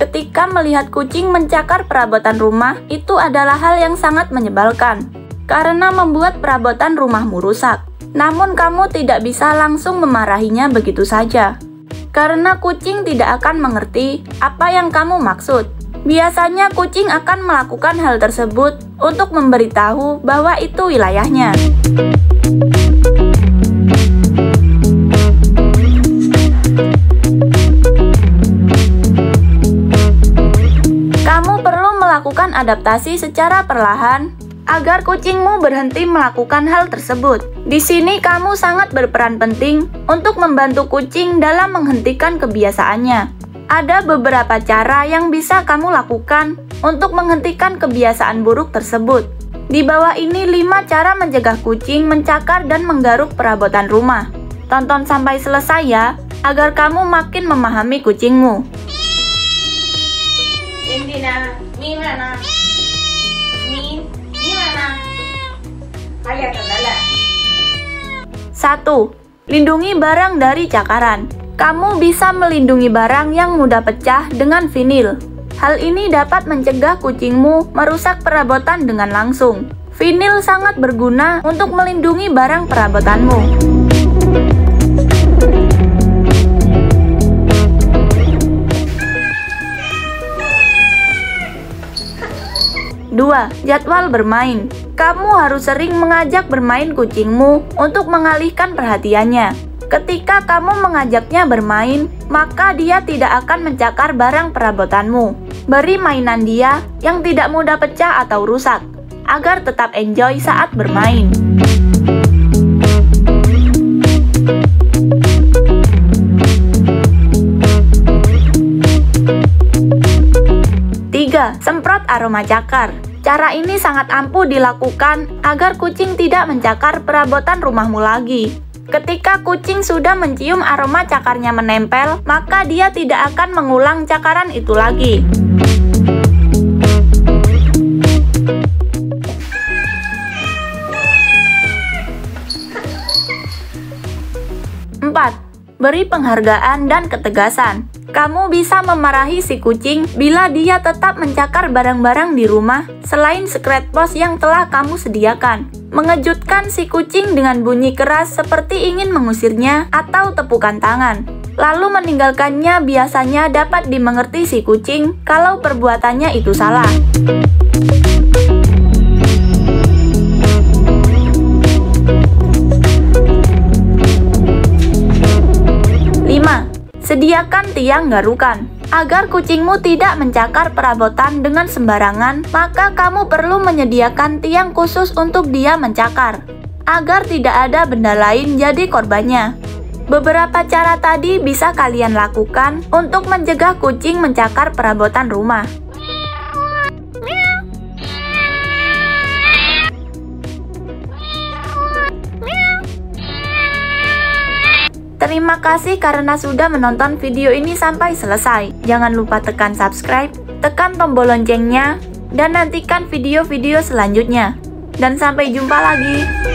Ketika melihat kucing mencakar perabotan rumah, itu adalah hal yang sangat menyebalkan karena membuat perabotan rumahmu rusak. Namun kamu tidak bisa langsung memarahinya begitu saja. Karena kucing tidak akan mengerti apa yang kamu maksud. Biasanya kucing akan melakukan hal tersebut untuk memberitahu bahwa itu wilayahnya. Melakukan adaptasi secara perlahan agar kucingmu berhenti melakukan hal tersebut. Di sini kamu sangat berperan penting untuk membantu kucing dalam menghentikan kebiasaannya. Ada beberapa cara yang bisa kamu lakukan untuk menghentikan kebiasaan buruk tersebut. Di bawah ini 5 cara mencegah kucing mencakar dan menggaruk perabotan rumah. Tonton sampai selesai ya, agar kamu makin memahami kucingmu. Indina. Mi mana? Mi, mi mana? Ayah kendala. 1. Lindungi barang dari cakaran. Kamu bisa melindungi barang yang mudah pecah dengan vinil. Hal ini dapat mencegah kucingmu merusak perabotan dengan langsung. Vinil sangat berguna untuk melindungi barang perabotanmu. 2. Jadwal bermain Kamu harus sering mengajak bermain kucingmu untuk mengalihkan perhatiannya. Ketika kamu mengajaknya bermain, maka dia tidak akan mencakar barang perabotanmu. Beri mainan dia yang tidak mudah pecah atau rusak, agar tetap enjoy saat bermain. semprot aroma cakar. Cara ini sangat ampuh dilakukan agar kucing tidak mencakar perabotan rumahmu lagi. Ketika kucing sudah mencium aroma cakarnya menempel, maka dia tidak akan mengulang cakaran itu lagi. Empat, beri penghargaan dan ketegasan. Kamu bisa memarahi si kucing bila dia tetap mencakar barang-barang di rumah selain secret box yang telah kamu sediakan. Mengejutkan si kucing dengan bunyi keras seperti ingin mengusirnya atau tepukan tangan. Lalu meninggalkannya biasanya dapat dimengerti si kucing kalau perbuatannya itu salah. Sediakan tiang garukan. Agar kucingmu tidak mencakar perabotan dengan sembarangan, maka kamu perlu menyediakan tiang khusus untuk dia mencakar, agar tidak ada benda lain jadi korbannya. Beberapa cara tadi bisa kalian lakukan untuk mencegah kucing mencakar perabotan rumah. Terima kasih karena sudah menonton video ini sampai selesai. Jangan lupa tekan subscribe, tekan tombol loncengnya, dan nantikan video-video selanjutnya. Dan sampai jumpa lagi.